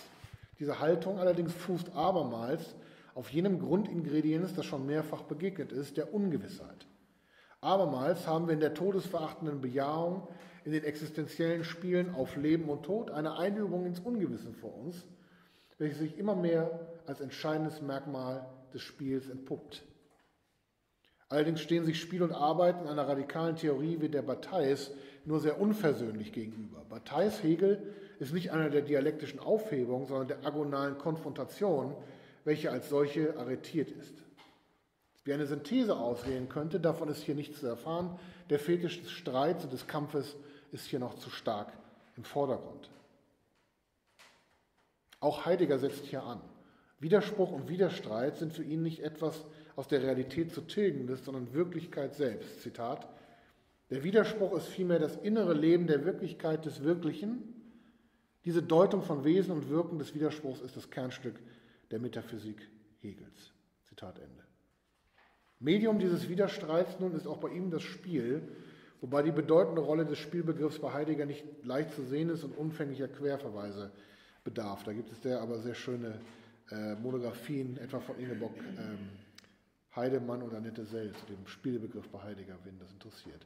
Diese Haltung allerdings fußt abermals auf jenem Grundingredienz, das schon mehrfach begegnet ist, der Ungewissheit. Abermals haben wir in der todesverachtenden Bejahung, in den existenziellen Spielen auf Leben und Tod eine Einübung ins Ungewisse vor uns, welche sich immer mehr als entscheidendes Merkmal des Spiels entpuppt. Allerdings stehen sich Spiel und Arbeit in einer radikalen Theorie wie der Bataille nur sehr unversöhnlich gegenüber. Batailles Hegel ist nicht einer der dialektischen Aufhebungen, sondern der agonalen Konfrontation, welche als solche arretiert ist. Wie eine Synthese auswählen könnte, davon ist hier nichts zu erfahren. Der Fetisch des Streits und des Kampfes ist hier noch zu stark im Vordergrund. Auch Heidegger setzt hier an. Widerspruch und Widerstreit sind für ihn nicht etwas aus der Realität zu tilgendes, sondern Wirklichkeit selbst. Zitat. Der Widerspruch ist vielmehr das innere Leben der Wirklichkeit des Wirklichen. Diese Deutung von Wesen und Wirken des Widerspruchs ist das Kernstück der Metaphysik Hegels. Zitat Ende. Medium dieses Widerstreits nun ist auch bei ihm das Spiel, wobei die bedeutende Rolle des Spielbegriffs bei Heidegger nicht leicht zu sehen ist und unfänglicher Querverweise bedarf. Da gibt es der aber sehr schöne äh, Monographien, etwa von Ingeborg ähm, Heidemann oder Annette Sell zu dem Spielbegriff bei Heidegger, wenn das interessiert.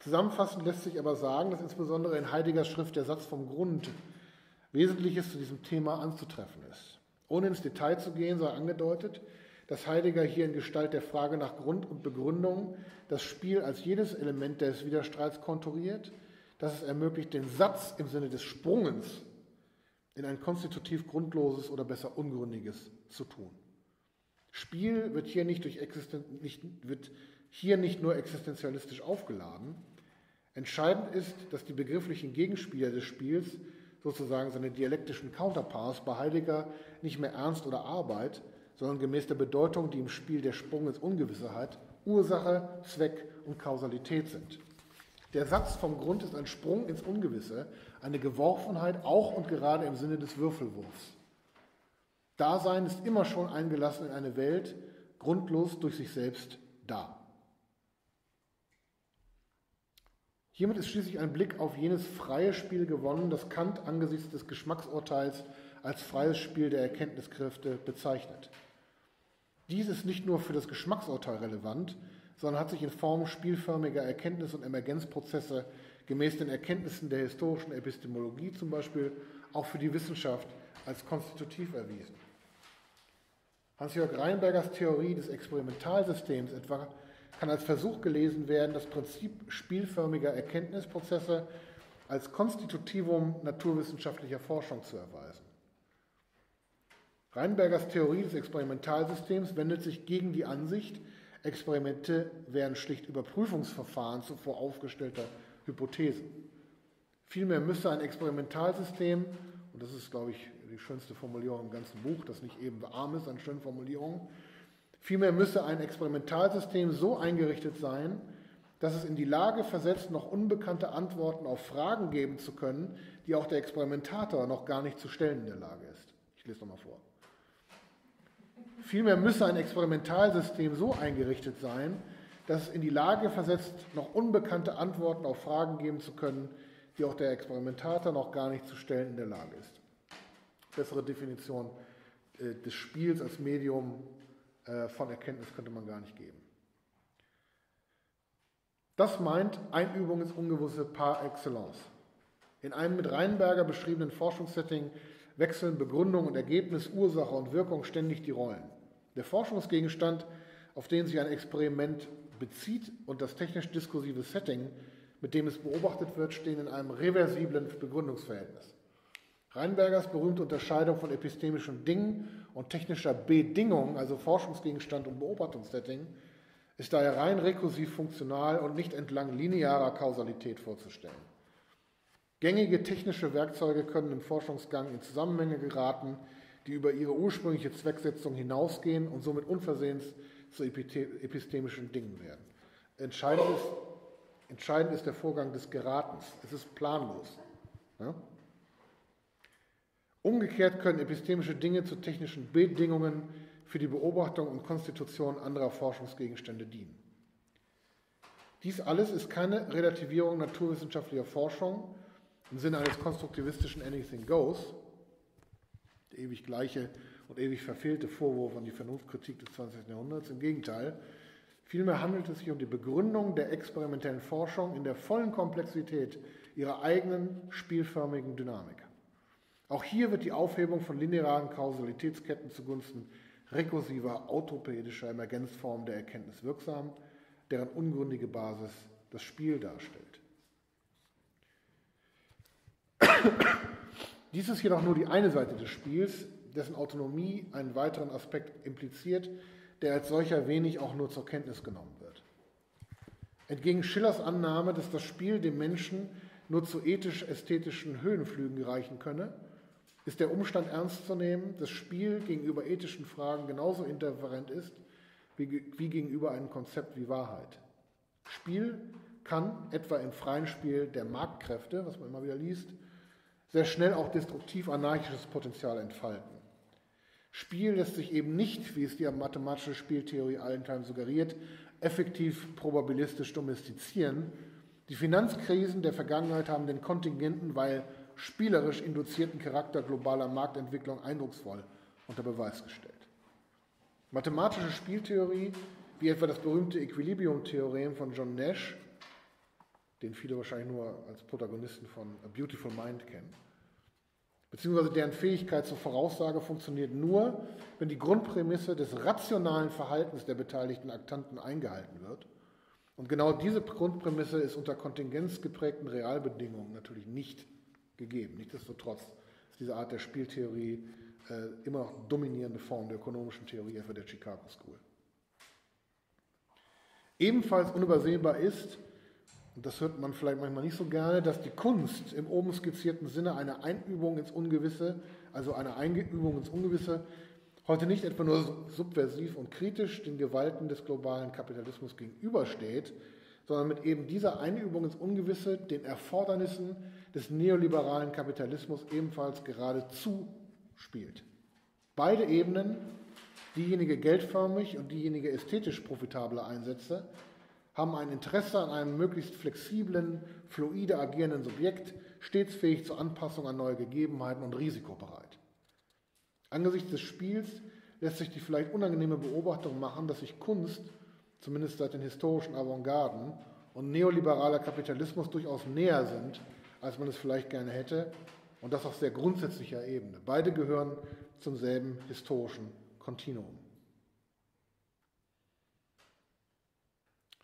Zusammenfassend lässt sich aber sagen, dass insbesondere in Heideggers Schrift der Satz vom Grund Wesentliches zu diesem Thema anzutreffen ist. Ohne ins Detail zu gehen, sei angedeutet, dass Heidegger hier in Gestalt der Frage nach Grund und Begründung das Spiel als jedes Element des Widerstreits konturiert, das es ermöglicht, den Satz im Sinne des Sprungens in ein konstitutiv grundloses oder besser ungründiges zu tun. Spiel wird hier nicht, durch Existen nicht, wird hier nicht nur existenzialistisch aufgeladen. Entscheidend ist, dass die begrifflichen Gegenspieler des Spiels, sozusagen seine dialektischen Counterparts, bei Heidegger nicht mehr Ernst oder Arbeit, sondern gemäß der Bedeutung, die im Spiel der Sprung ins Ungewisse hat, Ursache, Zweck und Kausalität sind. Der Satz vom Grund ist ein Sprung ins Ungewisse, eine Geworfenheit auch und gerade im Sinne des Würfelwurfs. Dasein ist immer schon eingelassen in eine Welt, grundlos durch sich selbst da. Hiermit ist schließlich ein Blick auf jenes freie Spiel gewonnen, das Kant angesichts des Geschmacksurteils als freies Spiel der Erkenntniskräfte bezeichnet. Dies ist nicht nur für das Geschmacksurteil relevant, sondern hat sich in Form spielförmiger Erkenntnis- und Emergenzprozesse gemäß den Erkenntnissen der historischen Epistemologie zum Beispiel auch für die Wissenschaft als konstitutiv erwiesen. Hans-Jörg Reinbergers Theorie des Experimentalsystems etwa kann als Versuch gelesen werden, das Prinzip spielförmiger Erkenntnisprozesse als Konstitutivum naturwissenschaftlicher Forschung zu erweisen. Reinbergers Theorie des Experimentalsystems wendet sich gegen die Ansicht, Experimente wären schlicht Überprüfungsverfahren zuvor aufgestellter Hypothesen. Vielmehr müsse ein Experimentalsystem, und das ist, glaube ich, die schönste Formulierung im ganzen Buch, das nicht eben arm ist an schönen Formulierungen, vielmehr müsse ein Experimentalsystem so eingerichtet sein, dass es in die Lage versetzt, noch unbekannte Antworten auf Fragen geben zu können, die auch der Experimentator noch gar nicht zu stellen in der Lage ist. Ich lese nochmal vor. Vielmehr müsse ein Experimentalsystem so eingerichtet sein, dass es in die Lage versetzt, noch unbekannte Antworten auf Fragen geben zu können, die auch der Experimentator noch gar nicht zu stellen in der Lage ist. Bessere Definition äh, des Spiels als Medium äh, von Erkenntnis könnte man gar nicht geben. Das meint Einübung ins Ungewisse par excellence. In einem mit Reinberger beschriebenen Forschungssetting wechseln Begründung und Ergebnis, Ursache und Wirkung ständig die Rollen. Der Forschungsgegenstand, auf den sich ein Experiment bezieht und das technisch-diskursive Setting, mit dem es beobachtet wird, stehen in einem reversiblen Begründungsverhältnis. Reinbergers berühmte Unterscheidung von epistemischem Ding und technischer Bedingung, also Forschungsgegenstand und Beobachtungssetting, ist daher rein rekursiv funktional und nicht entlang linearer Kausalität vorzustellen. Gängige technische Werkzeuge können im Forschungsgang in Zusammenhänge geraten, die über ihre ursprüngliche Zwecksetzung hinausgehen und somit unversehens zu epistemischen Dingen werden. Entscheidend ist, entscheidend ist der Vorgang des Geratens. Es ist planlos. Ja? Umgekehrt können epistemische Dinge zu technischen Bedingungen für die Beobachtung und Konstitution anderer Forschungsgegenstände dienen. Dies alles ist keine Relativierung naturwissenschaftlicher Forschung im Sinne eines konstruktivistischen Anything Goes, der ewig gleiche und ewig verfehlte Vorwurf an die Vernunftkritik des 20. Jahrhunderts. Im Gegenteil, vielmehr handelt es sich um die Begründung der experimentellen Forschung in der vollen Komplexität ihrer eigenen spielförmigen Dynamik. Auch hier wird die Aufhebung von linearen Kausalitätsketten zugunsten rekursiver, autopädischer Emergenzformen der Erkenntnis wirksam, deren ungründige Basis das Spiel darstellt. Dies ist jedoch nur die eine Seite des Spiels, dessen Autonomie einen weiteren Aspekt impliziert, der als solcher wenig auch nur zur Kenntnis genommen wird. Entgegen Schillers Annahme, dass das Spiel dem Menschen nur zu ethisch-ästhetischen Höhenflügen reichen könne, ist der Umstand ernst zu nehmen, dass Spiel gegenüber ethischen Fragen genauso interferent ist wie, wie gegenüber einem Konzept wie Wahrheit. Spiel kann etwa im freien Spiel der Marktkräfte, was man immer wieder liest, sehr schnell auch destruktiv anarchisches Potenzial entfalten. Spiel lässt sich eben nicht, wie es die mathematische Spieltheorie allenthalben suggeriert, effektiv probabilistisch domestizieren. Die Finanzkrisen der Vergangenheit haben den kontingenten, weil spielerisch induzierten Charakter globaler Marktentwicklung eindrucksvoll unter Beweis gestellt. Mathematische Spieltheorie, wie etwa das berühmte Equilibrium-Theorem von John Nash, den viele wahrscheinlich nur als Protagonisten von A Beautiful Mind kennen, beziehungsweise deren Fähigkeit zur Voraussage funktioniert nur, wenn die Grundprämisse des rationalen Verhaltens der beteiligten Aktanten eingehalten wird. Und genau diese Grundprämisse ist unter kontingenzgeprägten Realbedingungen natürlich nicht gegeben. Nichtsdestotrotz ist diese Art der Spieltheorie äh, immer noch dominierende Form der ökonomischen Theorie, etwa der Chicago School. Ebenfalls unübersehbar ist, und das hört man vielleicht manchmal nicht so gerne, dass die Kunst im oben skizzierten Sinne eine Einübung ins Ungewisse, also eine Eingeübung ins Ungewisse, heute nicht etwa nur subversiv und kritisch den Gewalten des globalen Kapitalismus gegenübersteht, sondern mit eben dieser Einübung ins Ungewisse den Erfordernissen des neoliberalen Kapitalismus ebenfalls geradezu spielt. Beide Ebenen, diejenige geldförmig und diejenige ästhetisch profitable Einsätze, haben ein Interesse an einem möglichst flexiblen, fluide agierenden Subjekt, stets fähig zur Anpassung an neue Gegebenheiten und risikobereit. Angesichts des Spiels lässt sich die vielleicht unangenehme Beobachtung machen, dass sich Kunst, zumindest seit den historischen Avantgarden, und neoliberaler Kapitalismus durchaus näher sind, als man es vielleicht gerne hätte, und das auf sehr grundsätzlicher Ebene. Beide gehören zum selben historischen Kontinuum.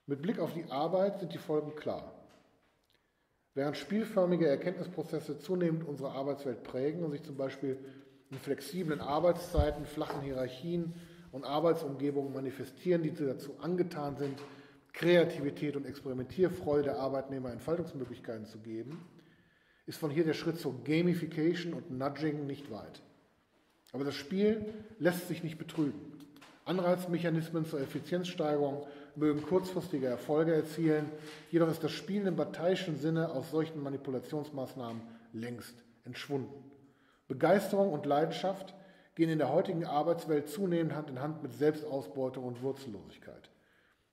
Mit Blick auf die Arbeit sind die Folgen klar. Während spielförmige Erkenntnisprozesse zunehmend unsere Arbeitswelt prägen und sich zum Beispiel in flexiblen Arbeitszeiten, flachen Hierarchien und Arbeitsumgebungen manifestieren, die dazu angetan sind, Kreativität und Experimentierfreude der Arbeitnehmer Entfaltungsmöglichkeiten zu geben, ist von hier der Schritt zur Gamification und Nudging nicht weit. Aber das Spiel lässt sich nicht betrügen. Anreizmechanismen zur Effizienzsteigerung mögen kurzfristige Erfolge erzielen, jedoch ist das Spiel im parteiischen Sinne aus solchen Manipulationsmaßnahmen längst entschwunden. Begeisterung und Leidenschaft gehen in der heutigen Arbeitswelt zunehmend Hand in Hand mit Selbstausbeutung und Wurzellosigkeit.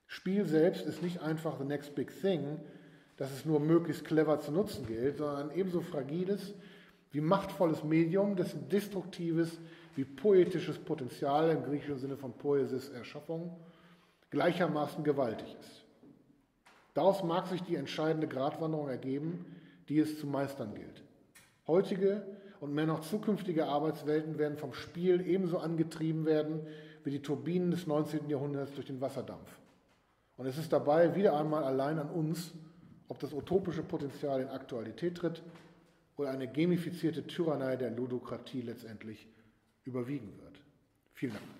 Spiel selbst ist nicht einfach the next big thing, das es nur möglichst clever zu nutzen gilt, sondern ein ebenso fragiles wie machtvolles Medium, dessen destruktives wie poetisches Potenzial im griechischen Sinne von Poesis Erschaffung gleichermaßen gewaltig ist. Daraus mag sich die entscheidende Gratwanderung ergeben, die es zu meistern gilt. Heutige und mehr noch zukünftige Arbeitswelten werden vom Spiel ebenso angetrieben werden wie die Turbinen des 19. Jahrhunderts durch den Wasserdampf. Und es ist dabei wieder einmal allein an uns, ob das utopische Potenzial in Aktualität tritt oder eine gamifizierte Tyrannei der Ludokratie letztendlich überwiegen wird. Vielen Dank.